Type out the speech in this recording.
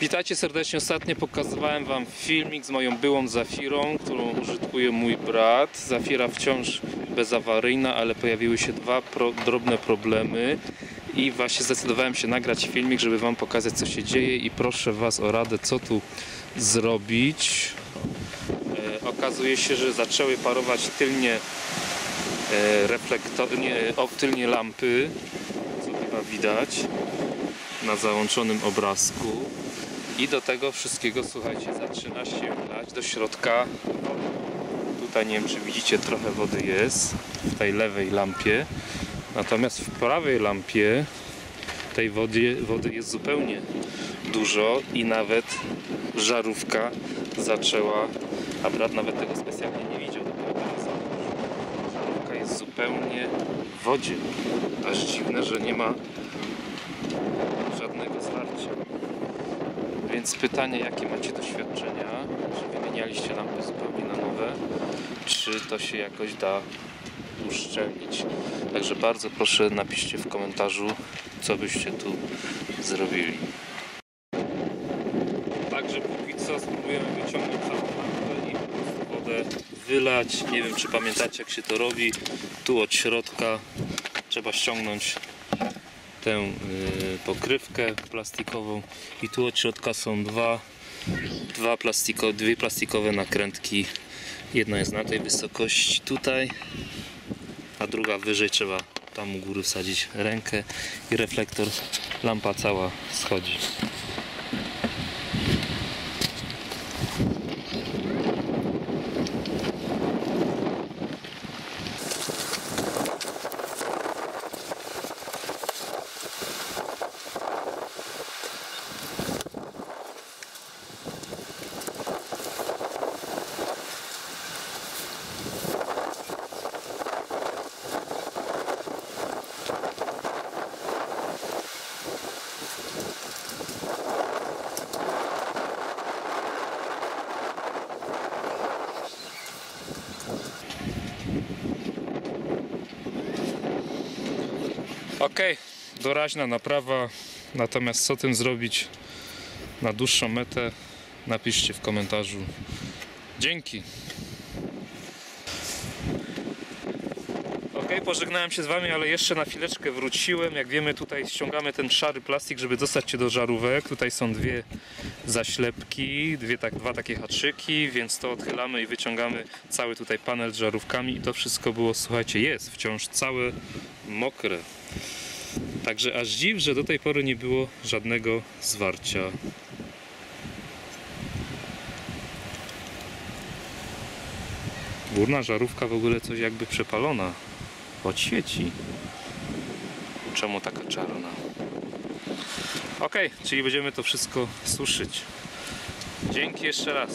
Witajcie serdecznie. Ostatnio pokazywałem Wam filmik z moją byłą Zafirą, którą użytkuje mój brat. Zafira wciąż bezawaryjna, ale pojawiły się dwa pro, drobne problemy i właśnie zdecydowałem się nagrać filmik, żeby Wam pokazać co się dzieje i proszę Was o radę, co tu zrobić. E, okazuje się, że zaczęły parować tylnie e, reflektor, nie, tylnie lampy, co chyba widać na załączonym obrazku. I do tego wszystkiego, słuchajcie, zaczyna się lać do środka. Tutaj nie wiem, czy widzicie, trochę wody jest w tej lewej lampie. Natomiast w prawej lampie tej wody, wody jest zupełnie dużo i nawet żarówka zaczęła, a brat nawet tego specjalnie nie widział, dopiero. Żarówka jest zupełnie w wodzie. Aż dziwne, że nie ma żadnego zwarcia. Więc pytanie, jakie macie doświadczenia? Czy wymienialiście lampy zupełnie na nowe? Czy to się jakoś da uszczelnić? Także bardzo proszę napiszcie w komentarzu, co byście tu zrobili. Także póki co spróbujemy wyciągnąć całą lampę i po prostu wodę wylać. Nie wiem, czy pamiętacie, jak się to robi. Tu od środka trzeba ściągnąć tę y, pokrywkę plastikową i tu od środka są dwa, dwa plastiko, dwie plastikowe nakrętki. Jedna jest na tej wysokości tutaj, a druga wyżej trzeba tam u góry wsadzić rękę i reflektor, lampa cała schodzi. Ok, doraźna naprawa. Natomiast co tym zrobić na dłuższą metę? Napiszcie w komentarzu. Dzięki. Pożegnałem się z Wami, ale jeszcze na chwileczkę wróciłem. Jak wiemy, tutaj ściągamy ten szary plastik, żeby dostać się do żarówek. Tutaj są dwie zaślepki, dwie, tak, dwa takie haczyki, więc to odchylamy i wyciągamy cały tutaj panel z żarówkami. I to wszystko było, słuchajcie, jest wciąż całe mokre. Także aż dziw, że do tej pory nie było żadnego zwarcia. Górna żarówka w ogóle coś jakby przepalona. Odświeci. Czemu taka czarna? Ok, czyli będziemy to wszystko suszyć. Dzięki jeszcze raz.